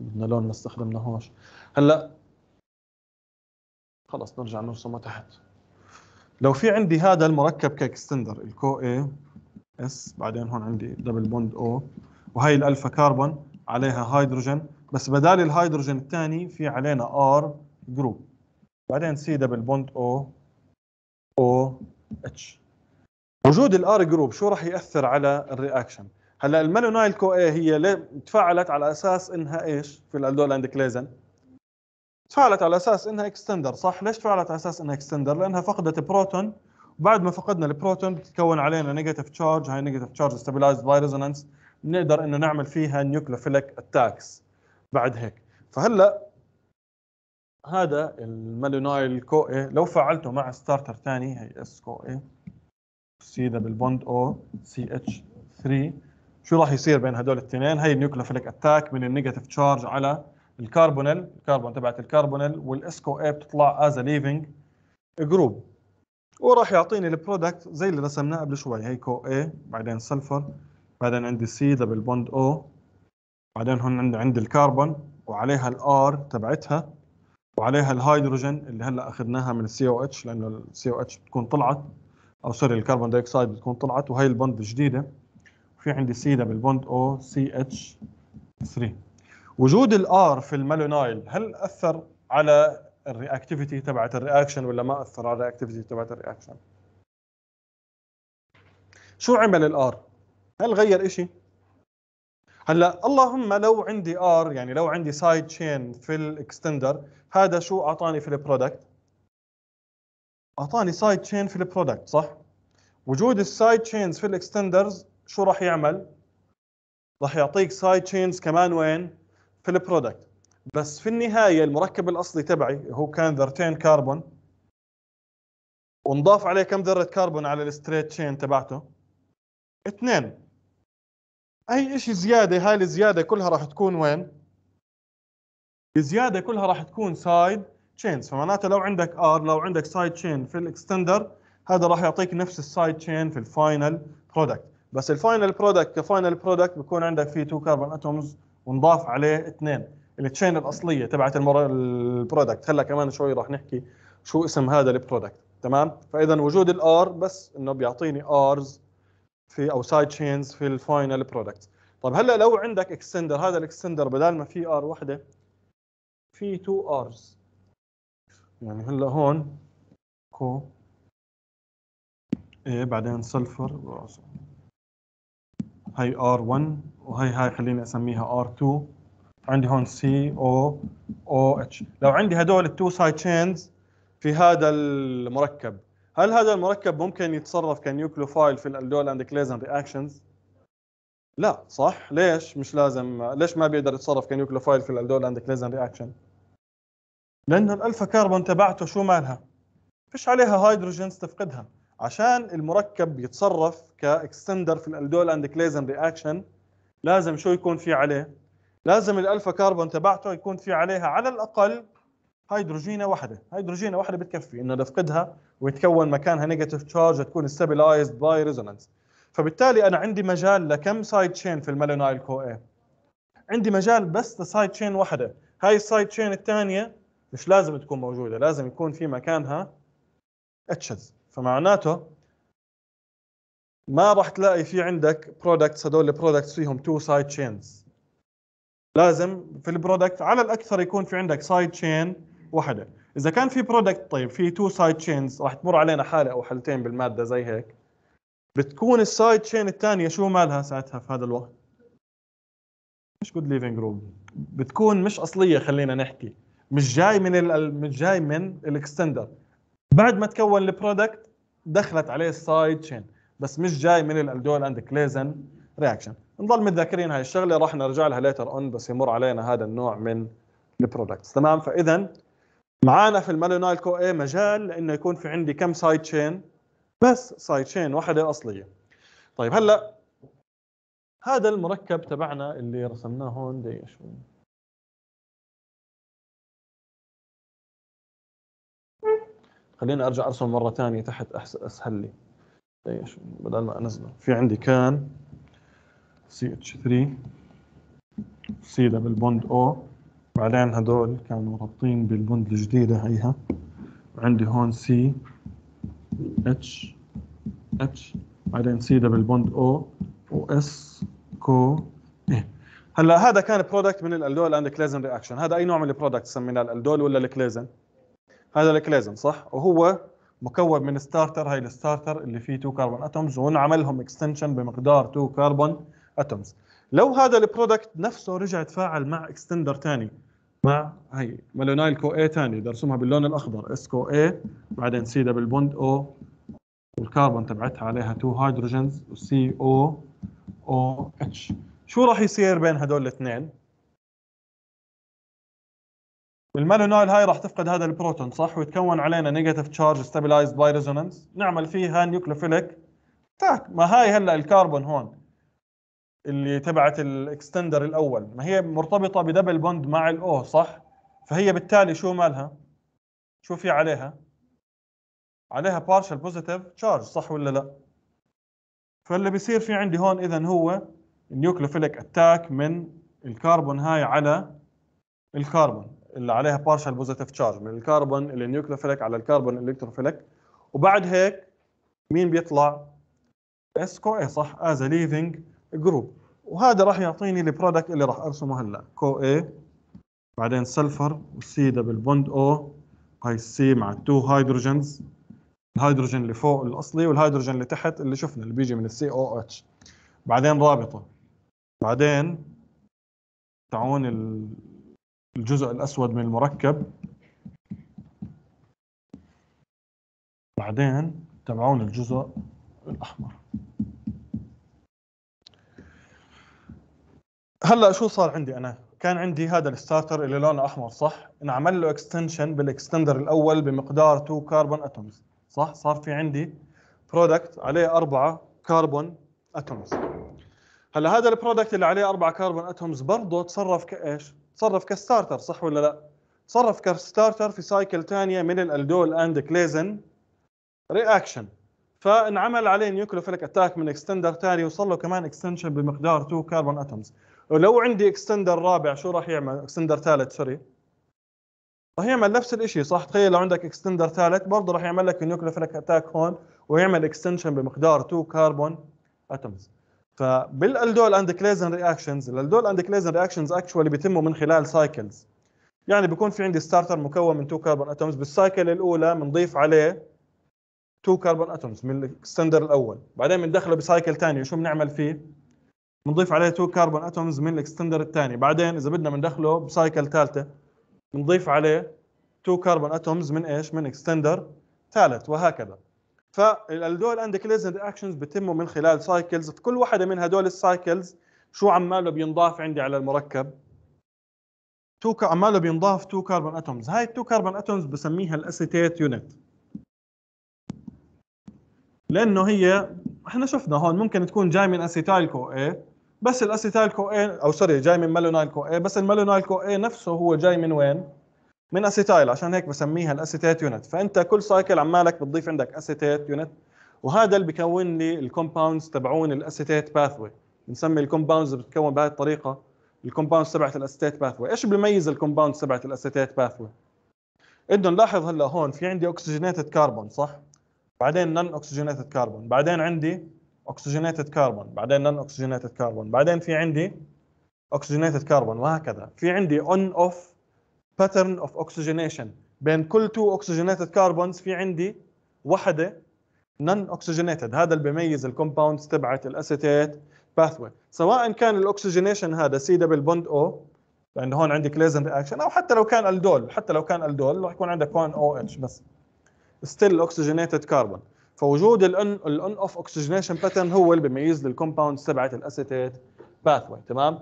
بدنا لون ما استخدمناهوش. هلأ خلص نرجع نرسمه تحت. لو في عندي هذا المركب ك extender ال CoA S بعدين هون عندي double bond O وهي ال alpha carbon عليها هيدروجين بس بدال الهيدروجين الثاني في عليها R group. بعدين C double bond O OH. وجود ال R group شو راح يأثر على ال reaction؟ هلأ ال malonyl CoA هي تفاعلت على أساس إنها إيش؟ في ال aldol Claisen. تفاعلت على أساس إنها extender صح؟ ليش تفاعلت على أساس إنها extender؟ لأنها فقدت بروتون. وبعد ما فقدنا البروتون بتتكون عليها negative charge هاي negative charge stabilized by resonance بنقدر إنه نعمل فيها nucleophilic attacks بعد هيك. فهلأ هذا ال malonyl CoA لو فعلته مع starter ثاني هي S CoA C double bond O CH 3 شو راح يصير بين هدول الاثنين؟ هي ال nucleophilic attack من ال negative charge على الكربونيل الكربون تبعت ال carbonyl وال SCoA بتطلع as leaving group وراح يعطيني ال product زي اللي رسمناه قبل شوي هي CoA بعدين sulfur بعدين عندي C double bond O بعدين هون عندي عندي الكربون وعليها ال R تبعتها وعليها الهيدروجين اللي هلأ أخذناها من السي أو اتش لأنه السي أو اتش بتكون طلعت أو sorry ال carbon dioxide بتكون طلعت وهي ال bond الجديدة. في عندي C double bond O CH 3 وجود ال R في ال malonyl هل أثر على ال reactivity تبعت ال reaction ولا ما أثر على ال reactivity تبعت ال reaction شو عمل ال R هل غير شيء هلا اللهم لو عندي R يعني لو عندي side chain في ال extender هذا شو أعطاني في ال product أعطاني side chain في ال product صح؟ وجود ال side chains في ال extenders شو راح يعمل؟ راح يعطيك side chains كمان وين؟ في ال product بس في النهاية المركب الأصلي تبعي هو كان ذرتين كربون ونضاف عليه كم ذرة كربون على ال straight chain تبعته؟ اثنين. أي شيء زيادة هاي الزيادة كلها راح تكون وين؟ الزيادة كلها راح تكون side chains فمعناته لو عندك R لو عندك side chain في ال extender هذا راح يعطيك نفس ال side chain في ال final product بس ال final product ك final product بكون عندك فيه 2 carbon atoms ونضاف عليه اثنين. ال chain الأصلية تبعت ال product هلا كمان شوي راح نحكي شو اسم هذا ال product تمام؟ فاذا وجود ال R بس إنه بيعطيني Rs في أو side chains في ال final product طيب هلأ لو عندك extender هذا ال extender بدل ما في R وحدة في 2 Rs يعني هلأ هون Co A بعدين sulfur هي R1 وهي هاي خليني أسميها R2 عندي هون C O O H. لو عندي هدول ال two side chains في هذا المركب هل هذا المركب ممكن يتصرف ك nucleophile في ال aldol and Claisen reactions لا صح. ليش؟ مش لازم. ليش ما بيقدر يتصرف ك nucleophile في ال aldol and Claisen reaction لأنه ال alpha carbon تبعته شو مالها؟ فيش عليها hydrogens تفقدها. عشان المركب يتصرف ك extender في ال aldol and Claisen reaction لازم شو يكون في عليه؟ لازم ال alpha carbon تبعته يكون في عليها على الأقل هيدروجينة واحدة. هيدروجينة واحدة بتكفي إنه نفقدها ويتكون مكانها negative charge تكون stabilized by resonance فبالتالي أنا عندي مجال لكم side chain في ال malonyl CoA عندي مجال بس ل side chain واحدة. هاي ال side chain الثانية مش لازم تكون موجودة لازم يكون في مكانها H's فمعناته ما راح تلاقي في عندك products هدول ال products فيهم two side chains لازم في ال product على الأكثر يكون في عندك side chain واحدة. إذا كان في product طيب في two side chains راح تمر علينا حالة أو حالتين بالمادة زي هيك. بتكون ال side chain الثانية شو مالها ساعتها في هذا الوقت؟ مش good leaving group بتكون مش أصلية خلينا نحكي. مش جاي من مش جاي من ال extender بعد ما تكون ال product دخلت عليه ال side chain بس مش جاي من ال aldol and Claisen reaction نضل متذكرين هاي الشغلة راح نرجع لها later on بس يمر علينا هذا النوع من ال products تمام؟ فاذا معانا في ال malonyl CoA مجال لأنه يكون في عندي كم side chain بس side chain واحدة أصلية. طيب هلأ هذا المركب تبعنا اللي رسمناه هون دقيقة شوي. خليني أرجع أرسم مرة ثانية تحت أسهل لي. شوي بدل ما أنزله. في عندي كان CH 3 C double bond O بعدين هدول كانوا رابطين بال bond الجديدة هيها. وعندي هون CHH بعدين C double bond O و S CoA هلا هذا كان product من ال aldol and Claisen reaction هذا أي نوع من ال product سميناه ال aldol ولا ال Claisen؟ هذا ال Claisen صح؟ وهو مكون من starter هاي ال starter اللي فيه 2 carbon atoms ونعمل لهم extension بمقدار 2 carbon atoms لو هذا ال product نفسه رجع تفاعل مع extender ثاني مع هي malonyl CoA ثاني بدي ارسمها باللون الأخضر S CoA بعدين C double bond O والكربون تبعتها عليها two hydrogens و COOH شو راح يصير بين هدول الاثنين؟ ال malonyl هاي راح تفقد هذا البروتون صح؟ ويتكون علينا negative charge stabilized by resonance نعمل فيها nucleophilic attack ما هاي هلا الكربون هون اللي تبعت ال extender الأول. ما هي مرتبطة ب double bond مع ال O صح؟ فهي بالتالي شو مالها؟ شو في عليها؟ عليها partial positive charge صح ولا لا؟ فاللي بيصير في عندي هون اذا هو ال nucleophilic attack من الكربون هاي على الكربون. اللي عليها partial positive charge من الكربون اللي nucleophilic على الكربون electrophilic وبعد هيك مين بيطلع؟ S CoA صح as leaving group وهذا راح يعطيني ال product اللي راح أرسمه هلأ. CoA بعدين sulfur و C double bond O هاي ال C مع two hydrogens الهيدروجين اللي فوق الأصلي والهيدروجين اللي تحت اللي شفنا اللي بيجي من ال COH بعدين رابطة. بعدين تبعون الجزء الأسود من المركب. بعدين تبعون الجزء الأحمر. هلا شو صار عندي أنا؟ كان عندي هذا ال starter اللي لونه أحمر صح؟ انعمل له extension بال extender الأول بمقدار 2 carbon atoms صح؟ صار في عندي product عليه أربعة carbon atoms هلا هذا ال product اللي عليه أربعة carbon atoms برضه تصرف كإيش؟ تصرف ك starter صح ولا لا؟ تصرف ك starter في cycle ثانية من ال aldol and Claisen reaction فانعمل عليه nucleophilic attack من extender ثاني وصل له كمان extension بمقدار 2 carbon atoms ولو عندي extender رابع شو راح يعمل؟ extender ثالث sorry راح يعمل نفس الشيء صح؟ تخيل لو عندك extender ثالث برضه راح يعمل لك nucleophilic attack هون ويعمل extension بمقدار 2 carbon atoms فبال aldol and Claisen reactions ال aldol and Claisen reactions actually بيتموا من خلال cycles يعني بيكون في عندي starter مكون من 2 carbon atoms بال cycle الأولى بنضيف عليه 2 carbon atoms من ال extender الأول. بعدين بندخله ب cycle ثاني شو بنعمل فيه؟ بنضيف عليه 2 carbon atoms من ال extender الثاني بعدين إذا بدنا بندخله ب cycle ثالثة بنضيف عليه 2 carbon atoms من إيش؟ من extender ثالث. وهكذا. فال aldol and Claisen reactions بتموا من خلال cycles. في كل واحدة من هدول ال cycles شو عماله بينضاف عندي على المركب؟ two عماله بينضاف two carbon atoms. هاي ال two carbon atoms بسميها ال acetate unit. لأنه هي إحنا شفنا هون ممكن تكون جاي من acetyl CoA بس ال acetyl CoA أو sorry جاي من malonyl CoA بس ال malonyl CoA نفسه هو جاي من وين؟ من acetyl عشان هيك بسميها ال acetate unit فأنت كل cycle عمالك بتضيف عندك acetate unit وهذا اللي بكون لي ال compounds تبعون ال acetate pathway بنسمي ال compounds بتتكون بهذه الطريقة ال compounds تبعت ال acetate pathway إيش بيميز ال compounds تبعت ال acetate pathway بدنا نلاحظ هلا هون في عندي oxygenated carbon صح؟ بعدين non-oxygenated carbon بعدين عندي oxygenated carbon بعدين non-oxygenated carbon بعدين في عندي oxygenated carbon وهكذا. في عندي on-off pattern of oxygenation بين كل two oxygenated carbons في عندي وحدة non-oxygenated هذا اللي بيميز ال compounds تبعت ال acetate pathway سواء كان ال oxygenation هذا C double bond O لأنه هون عندي Claisen reaction أو حتى لو كان ال aldol حتى لو كان ال aldol راح يكون عندك هون OH بس. still oxygenated carbon فوجود ال on ال on-off oxygenation pattern هو اللي بيميز ال compounds تبعت ال acetate pathway تمام؟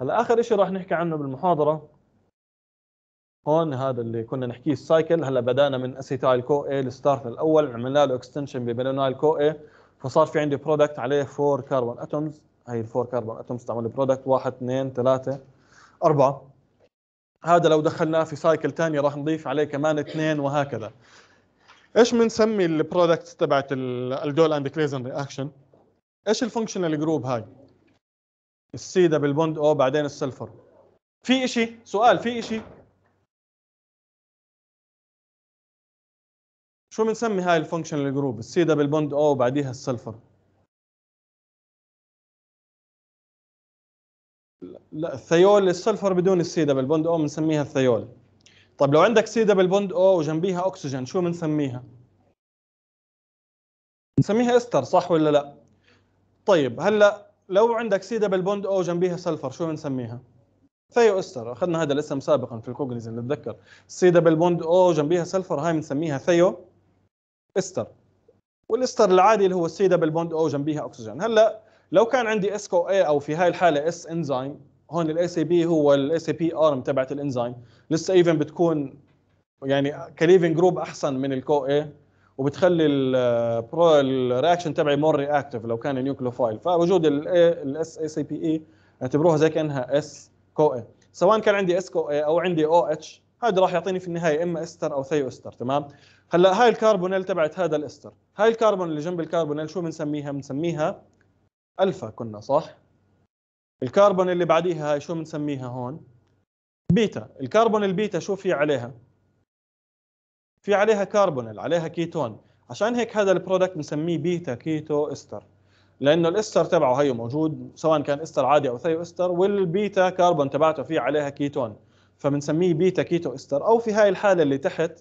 هلأ آخر شيء راح نحكي عنه بالمحاضرة. هون هذا اللي كنا نحكيه ال cycle. هلا بدأنا من acetyl CoA ال start الأول. عملنا له extension ب malonyl CoA فصار في عندي product عليه 4 carbon atoms هي ال four carbon atoms تعمل product واحد اثنين ثلاثة أربعة. هذا لو دخلناه في cycle ثانية راح نضيف عليه كمان اثنين وهكذا. إيش بنسمي ال product تبعت ال aldol and Claisen reaction إيش ال functional group هاي؟ ال C double bond O بعدين ال sulfur. في شيء سؤال في شيء شو بنسمي هاي ال functional group ال C double bond O وبعديها ال sulfur لا ال thiol ال sulfur بدون ال C double bond O بنسميها الثيول. طيب لو عندك C double bond O وجنبيها اكسجين شو بنسميها؟ بنسميها استر صح ولا لا؟ طيب هلا لو عندك C double bond O جنبيها sulfur شو بنسميها؟ thioester أخذنا هذا الاسم سابقا في ال cognosy نتذكر. C double bond O جنبيها sulfur هاي بنسميها thio. ester. وال ester العادي اللي هو ال C double bond O جنبيها أكسجين. هلأ لو كان عندي SCoA أو في هاي الحالة S-enzyme هون ال ACP هو ال ACP arm تبعت الإنزيم. لسه even بتكون يعني leaving group أحسن من ال CoA وبتخلي ال pro ال reaction تبعي more reactive لو كان nucleophile فوجود ال SACP اي اعتبروها زي كأنها SCoA سواء كان عندي SCoA أو عندي OH هذا راح يعطيني في النهاية إما إستر أو thioester تمام؟ هلأ هاي الكربونيل تبعت هذا الإستر هاي الكربون اللي جنب الكربونيل شو بنسميها بنسميها ألفا كنا صح؟ الكربون اللي بعديها هاي شو بنسميها هون؟ beta ال carbon ال beta شو في عليها؟ في عليها كربونيل عليها كيتون عشان هيك هذا ال product بنسميه beta-keto ester لأنه الإستر تبعه هي موجود سواء كان إستر عادي أو thioester وال beta carbon تبعته في عليها كيتون. فبنسميه beta-keto ester. أو في هاي الحالة اللي تحت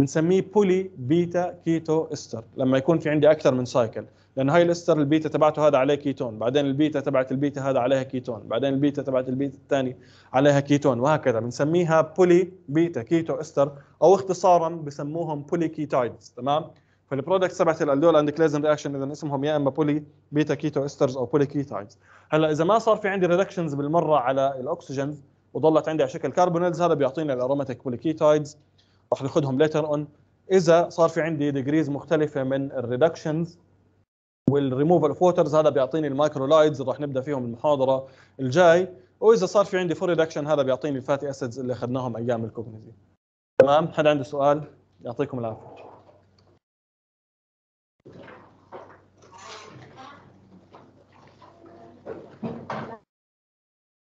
بنسميه poly-beta-keto ester لما يكون في عندي أكثر من cycle. لأنه هاي ال ester ال beta تبعته هذا عليه كيتون بعدين البيتا تبعت البيتا هذا عليها كيتون بعدين البيتا تبعت البيتا الثاني عليها كيتون وهكذا. بنسميها poly-beta-keto ester أو اختصارا بسموهم polyketides. تمام؟ فال product تبعت ال aldol and Claisen reaction إذا اسمهم يا إما poly-beta-keto esters أو polyketides. هلأ إذا ما صار في عندي reductions بالمرة على الأكسجين وظلت عندي على شكل carbonyls هذا بيعطيني ال aromatic polyketides راح ناخذهم later on إذا صار في عندي degrees مختلفة من الريدكشنز والريموفال اوف ووترز هذا بيعطيني ال macrolides راح نبدأ فيهم المحاضرة الجاي. وإذا صار في عندي full reduction هذا بيعطيني ال fatty acids اللي أخذناهم أيام ال cognosy تمام؟ حدا عنده سؤال؟ يعطيكم العافية.